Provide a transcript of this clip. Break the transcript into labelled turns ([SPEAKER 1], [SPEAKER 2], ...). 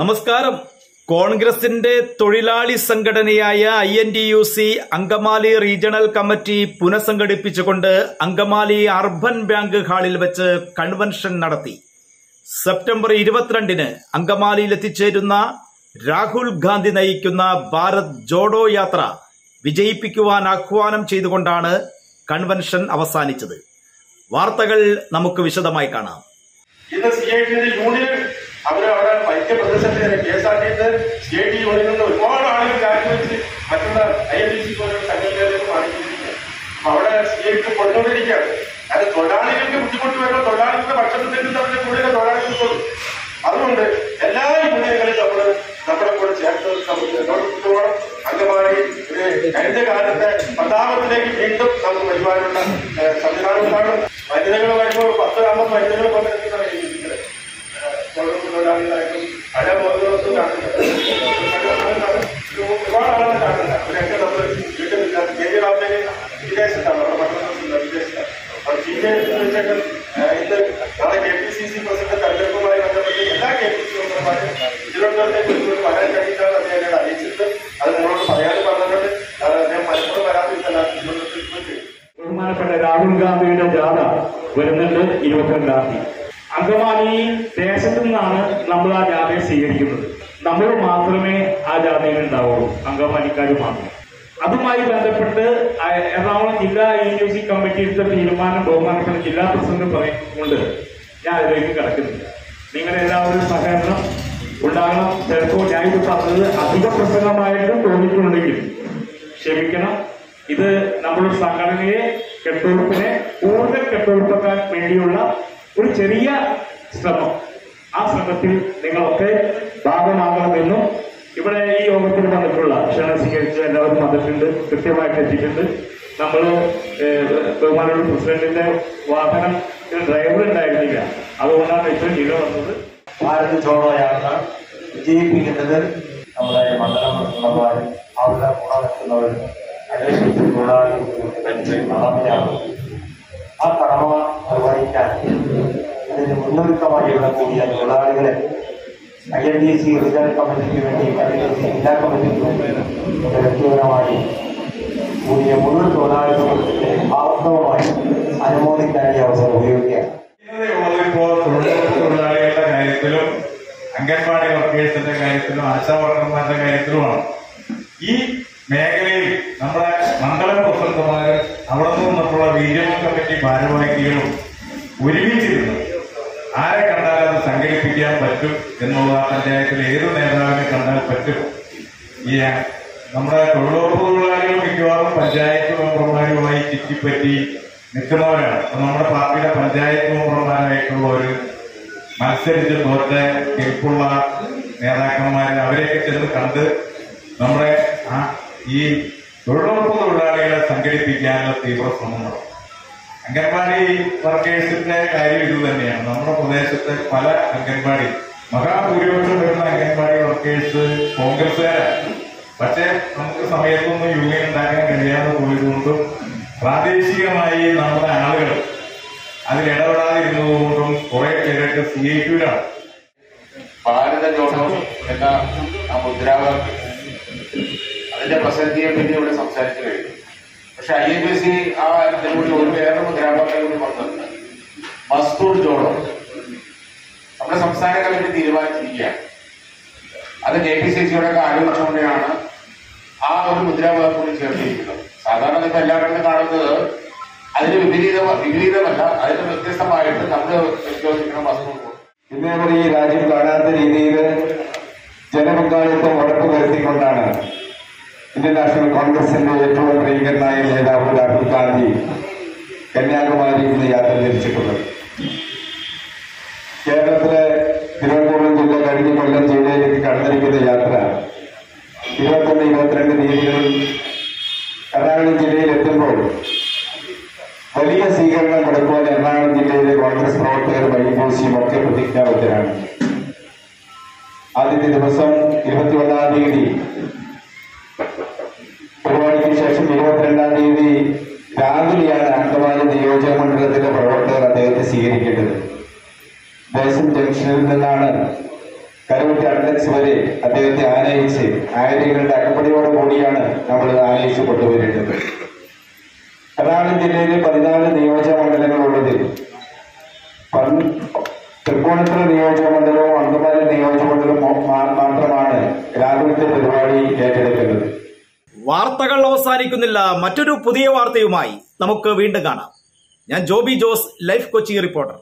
[SPEAKER 1] നമസ്കാരം. കോൺഗ്രസിന്റെ തൊഴിലാളി സംഘടനയായ I N T U C Angamaly regional committee പുനഃസംഘടിപ്പിച്ചുകൊണ്ട് Angamaly urban bank ഹാളിൽ വെച്ച് കൺവെൻഷൻ നടത്തി. സെപ്റ്റംബർ ഇരുപത്തിരണ്ടിന് അങ്കമാലിയിൽ എത്തിച്ചേരുന്ന രാഹുൽ ഗാന്ധി നയിക്കുന്ന ഭാരത് ജോഡോ യാത്ര വിജയിപ്പിക്കുവാൻ ആഹ്വാനം ചെയ്തുകൊണ്ടാണ് കൺവെൻഷൻ അവസാനിച്ചത്. വാർത്തകൾ നമുക്ക് വിശദമായി കാണാം.
[SPEAKER 2] യൂണിയൻ അവർ അവിടെ ഭയങ്കര പ്രതിസന്ധി K S R T C I T യൂണിയനിൽ നിന്ന് ഒരുപാട് ആളുകൾ രാജിവെച്ച് മറ്റുള്ള ഐ ഡി സി പോലുള്ള സംഘടനകളിലേക്ക് മാറിക്കൊണ്ടിരിക്കുക അവിടെ സി കൊണ്ടുകൊണ്ടിരിക്കുകയാണ് അത് തൊഴിലാളികൾക്ക് ബുദ്ധിമുട്ട് വരുമ്പോൾ തൊഴിലാളികളുടെ പക്ഷത്തിൽ നിൽക്കുന്നവരുടെ കൂടുതൽ തൊഴിലാളികൾ കൊടുക്കും അതുകൊണ്ട് എല്ലാ യൂണിയനുകളും നമ്മൾ നമ്മുടെ കൂടെ ചേർത്ത് നമുക്ക് അംഗമായി ഒരു കഴിഞ്ഞ കാലത്തെ പ്രതാപത്തിലേക്ക് വീണ്ടും നമുക്ക് വരുവാനുള്ള സംവിധാനം ഉണ്ടാകും വനിതകൾ വരുമ്പോൾ പത്ത് അമ്പത് വനിതകൾ പങ്കെടുക്കുന്ന ജെ വെച്ചിട്ട് ഇന്ന് നാളെ K P C C president തെരഞ്ഞെടുപ്പുമായി ബന്ധപ്പെട്ട് എല്ലാ കെ പറഞ്ഞിട്ടുണ്ട് അദ്ദേഹം മലപ്പുറം വരാതിരിക്കാൻ തിരുവനന്തപുരത്തിൽ പോയി
[SPEAKER 3] ബഹുമാനപ്പെട്ട രാഹുൽ ഗാന്ധിയുടെ ജാഥ വരുന്നുണ്ട് ഇരുപത്തിരണ്ടാം തീയതി. അങ്കമാലി ദേശത്തു നിന്നാണ് നമ്മൾ ആ ജാഥയെ സ്വീകരിക്കുന്നത്. നമ്മൾ മാത്രമേ ആ ജാഥയിൽ ഉണ്ടാവുള്ളൂ. അങ്കമാലിക്കാർ മാത്രം. അതുമായി ബന്ധപ്പെട്ട് എറണാകുളം ജില്ലാ യു സി കമ്മിറ്റി എടുത്ത തീരുമാനം ബഹുമാനപ്പെട്ട ജില്ലാ പ്രസിഡന്റ് പറയുന്നുണ്ട്. ഞാൻ അതിലേക്ക് കിടക്കുന്നില്ല. നിങ്ങളുടെ എല്ലാവരും സഹകരണം ഉണ്ടാകണം. ചിലപ്പോൾ ഞാൻ ഇത് പറഞ്ഞത് അധിക പ്രസംഗമായിട്ടും തോന്നിയിട്ടുണ്ടെങ്കിൽ ക്ഷമിക്കണം. ഇത് നമ്മുടെ സംഘടനയെ കെട്ടുറപ്പിനെ കൂടുതൽ കെട്ടുറപ്പാക്കാൻ വേണ്ടിയുള്ള ഒരു ചെറിയ ശ്രമം. ആ ശ്രമത്തിൽ നിങ്ങളൊക്കെ ഭാഗമാകണമെന്നും യോഗത്തിൽ വന്നിട്ടുള്ള ക്ഷണം സ്വീകരിച്ച് എല്ലാവർക്കും വന്നിട്ടുണ്ട്. കൃത്യമായിട്ട് എത്തിയിട്ടുണ്ട്. നമ്മൾ ബഹുമാനോട് പ്രസിഡന്റിന്റെ വാഹനം ഡ്രൈവർ ഉണ്ടായിരുന്നില്ല. അതുകൊണ്ടാണ് ഇത്രയും ഡിലേ വന്നത്.
[SPEAKER 4] ഭാരത് ജോഡോ യാത്ര വിജയിപ്പിക്കുന്നത് നമ്മുടെ മണ്ഡലം പ്രസിഡന്റുമാരും അവരുടെ കൂടെ അന്വേഷിച്ച് തൊഴിലാളികൾക്ക് കടമയാണ് ആ കടമ നിർവഹിക്കാൻ ഇതിന് മുന്നൊരുക്കമായി ഇവിടെ കൂടിയ തൊഴിലാളികളെ I N D C regional കമ്മിറ്റിക്ക് വേണ്ടി ഐ എൻ ഡി സി ജില്ലാ കമ്മിറ്റിക്ക് വേണ്ടി വ്യക്തിപരമായി കൂടിയ മുഴുവൻ തൊഴിലാളികളുടെ ആർത്തവമായി അനുമോദിക്കാൻ ഈ അവസരം ഉപയോഗിക്കുകയാണ്.
[SPEAKER 5] കാര്യത്തിലും അംഗൻവാടി വർക്കേഴ്സിന്റെ കാര്യത്തിലും ആശാ വർക്കർമാരുടെ കാര്യത്തിലുമാണ്. ഈ മേഖലയിൽ നമ്മുടെ മംഗളം പ്രസിഡന്റുമാർ അവിടെ നിന്നുള്ള റീജിയണൽ കമ്മിറ്റി ഭാരവാഹികളും ഒരുമിച്ചിരുന്നു ആരെ കണ്ടാൽ പറ്റും എന്നുള്ള പഞ്ചായത്തിലെ ഏത് നേതാവിനെ കണ്ടാൽ പറ്റും? ഈ നമ്മുടെ തൊഴിലുറപ്പ് തൊഴിലാളികൾ മിക്കവാറും പഞ്ചായത്ത് മെമ്പർമാരുമായി ചുറ്റിപ്പറ്റി നിൽക്കുന്നവരാണ്. നമ്മുടെ പാർട്ടിയുടെ പഞ്ചായത്ത് മെമ്പർമാരായിട്ടുള്ള ഒരു മത്സരിച്ച് തോറ്റ കെൽപ്പുള്ള നേതാക്കന്മാരെ അവരെയൊക്കെ ചെന്ന് കണ്ട് നമ്മുടെ ഈ തൊഴിലുറപ്പ് തൊഴിലാളികളെ സംഘടിപ്പിക്കാനുള്ള തീവ്ര ശ്രമം നടത്തും അംഗൻവാടി വർക്കേഴ്സിന്റെ കാര്യം ഇത് തന്നെയാണ്. നമ്മുടെ പ്രദേശത്തെ പല അംഗൻവാടി മഹാഭൂരിപക്ഷം വരുന്ന അംഗൻവാടി വർക്കേഴ്സ് കോൺഗ്രസ്സുകാരാണ് പക്ഷേ നമുക്ക് സമയത്തൊന്നും യൂണിയൻ ഉണ്ടാക്കാൻ കഴിയാതെ പോയതുകൊണ്ടും പ്രാദേശികമായി നമ്മുടെ ആളുകൾ അതിൽ ഇടപെടാതിരുന്നതുകൊണ്ടും കുറെ പേരൊക്കെ സി ഐ ടിയിലാണ്
[SPEAKER 6] ഭാരത ജോഡോ എന്ന ആ മുദ്രാവാക്യം. അതിന്റെ പ്രസക്തിയെ പറ്റി ഇവിടെ സംസാരിച്ചു കഴിഞ്ഞു. പക്ഷെ ഐ എൻ ബി സി ആ ഇതിലൂടെ ഒരു വേറെ മുദ്രാവാക്യം കൂടി വന്നത് മസ്തൂർ ജോഡോ നമ്മുടെ സംസ്ഥാന കമ്മിറ്റി തീരുമാനിച്ചിരിക്കുകയാണ്. അത് കെ പി സി സിയുടെ ഒക്കെ ആലോചിച്ചുകൊണ്ടാണ് ആ ഒരു മുദ്രാവാക്യം ചേർത്തിരിക്കുന്നത്. സാധാരണ നിങ്ങൾ എല്ലാവരും കാണുന്നത് അതിന് വിപരീത വിപരീതമല്ല അതിന് വ്യത്യസ്തമായിട്ട് നമ്മൾ പരിശോധിക്കണം മസ്തൂർ ഇന്നേവരെ
[SPEAKER 4] ഇന്നേ ഈ രാജ്യം കാണാത്ത രീതിയിൽ ജനപങ്കാളിത്തം ഉറപ്പുവരുത്തിക്കൊണ്ടാണ് ഇന്ത്യൻ നാഷണൽ കോൺഗ്രസിന്റെ ഏറ്റവും പ്രിയങ്കരനായ നേതാവ് രാഹുൽ ഗാന്ധി കന്യാകുമാരി ഇന്ന് യാത്ര തിരിച്ചിട്ടുള്ളത് കേരളത്തിലെ തിരുവനന്തപുരം ജില്ല കഴിഞ്ഞ കൊല്ലം ജില്ലയിലേക്ക് കടന്നിരിക്കുന്ന യാത്ര ഇരുപത്തൊന്ന് ഇരുപത്തിരണ്ട് തീയതികളിൽ എറണാകുളം ജില്ലയിൽ എത്തുമ്പോൾ വലിയ സ്വീകരണം കൊടുക്കുവാൻ എറണാകുളം ജില്ലയിലെ കോൺഗ്രസ് പ്രവർത്തകർ വൈകോശിയും ഒക്കെ പ്രതിജ്ഞാബദ്ധരാണ്. ആദ്യത്തെ ദിവസം ഇരുപത്തിയൊന്നാം തീയതി ഇരുപത്തിരണ്ടാം തീയതി രാവിലെയാണ് അങ്കമാലി നിയോജക മണ്ഡലത്തിലെ പ്രവർത്തകർ അദ്ദേഹത്തെ സ്വീകരിക്കേണ്ടത്. ദേശം ജംഗ്ഷനിൽ നിന്നാണ്
[SPEAKER 7] കരുവറ്റി അഡ്ലക്സ് വരെ അദ്ദേഹത്തെ ആനയിച്ച് ആയിരങ്ങളുടെ അകപ്പടിയോടെ കൂടിയാണ് നമ്മൾ ആനയിച്ച് കൊണ്ടുവരേണ്ടത്. എറണാകുളം ജില്ലയിൽ പതിനാല് നിയോജക മണ്ഡലങ്ങളുള്ളതിൽ തൃക്കോണത്തുറ നിയോജക മണ്ഡലവും അങ്കമാലി നിയോജക മണ്ഡലവും മാത്രമാണ് രാഹുലിന്റെ പരിപാടി ഏറ്റെടുക്കുന്നത്
[SPEAKER 1] വാർത്തകൾ അവസാനിക്കുന്നില്ല. മറ്റൊരു പുതിയ വാർത്തയുമായി നമുക്ക് വീണ്ടും കാണാം. ഞാൻ ജോബി ജോസ് ലൈഫ് കൊച്ചി റിപ്പോർട്ടർ.